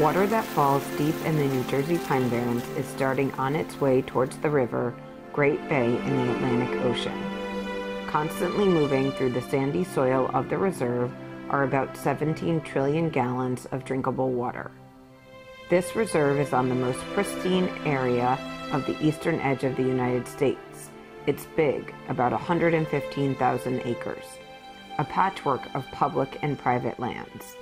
water that falls deep in the New Jersey Pine Barrens is starting on its way towards the river Great Bay in the Atlantic Ocean. Constantly moving through the sandy soil of the reserve are about 17 trillion gallons of drinkable water. This reserve is on the most pristine area of the eastern edge of the United States. It's big, about 115,000 acres, a patchwork of public and private lands.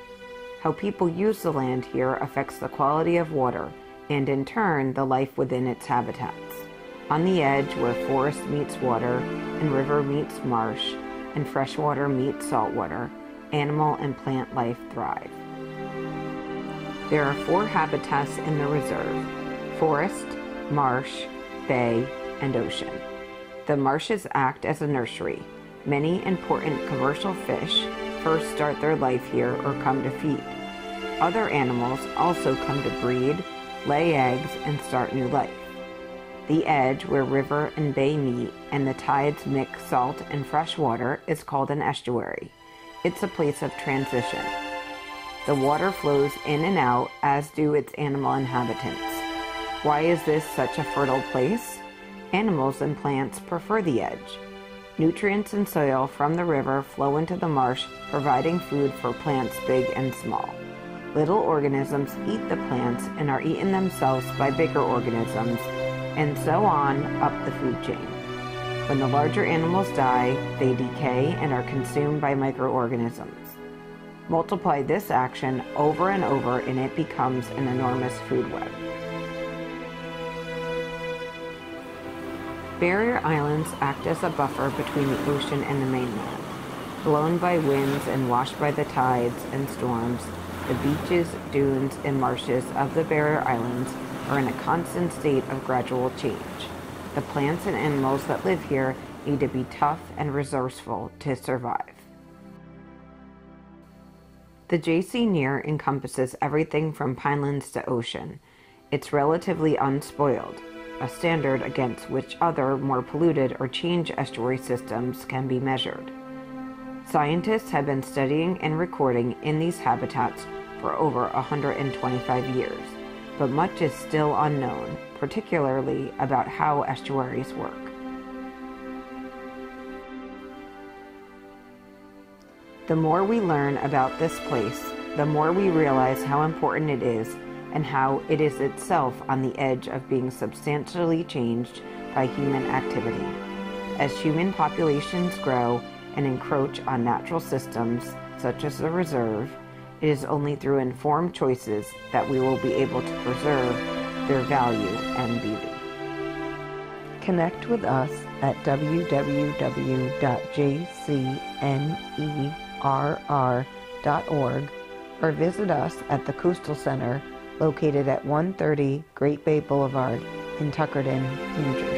How people use the land here affects the quality of water and, in turn, the life within its habitats. On the edge, where forest meets water and river meets marsh and freshwater meets saltwater, animal and plant life thrive. There are four habitats in the reserve forest, marsh, bay, and ocean. The marshes act as a nursery. Many important commercial fish first start their life here or come to feed. Other animals also come to breed, lay eggs, and start new life. The edge where river and bay meet and the tides mix salt and fresh water is called an estuary. It's a place of transition. The water flows in and out, as do its animal inhabitants. Why is this such a fertile place? Animals and plants prefer the edge. Nutrients and soil from the river flow into the marsh, providing food for plants big and small. Little organisms eat the plants and are eaten themselves by bigger organisms and so on up the food chain. When the larger animals die, they decay and are consumed by microorganisms. Multiply this action over and over and it becomes an enormous food web. Barrier islands act as a buffer between the ocean and the mainland. Blown by winds and washed by the tides and storms, the beaches, dunes, and marshes of the barrier islands are in a constant state of gradual change. The plants and animals that live here need to be tough and resourceful to survive. The JC NERR encompasses everything from pinelands to ocean. It's relatively unspoiled, a standard against which other, more polluted or changed estuary systems can be measured. Scientists have been studying and recording in these habitats for over 125 years but much is still unknown, particularly about how estuaries work. The more we learn about this place, the more we realize how important it is and how it is itself on the edge of being substantially changed by human activity. As human populations grow and encroach on natural systems, such as the reserve, it is only through informed choices that we will be able to preserve their value and beauty. Connect with us at www.jcnerr.org or visit us at the Coastal Center located at 130 Great Bay Boulevard in Tuckerton, New Jersey.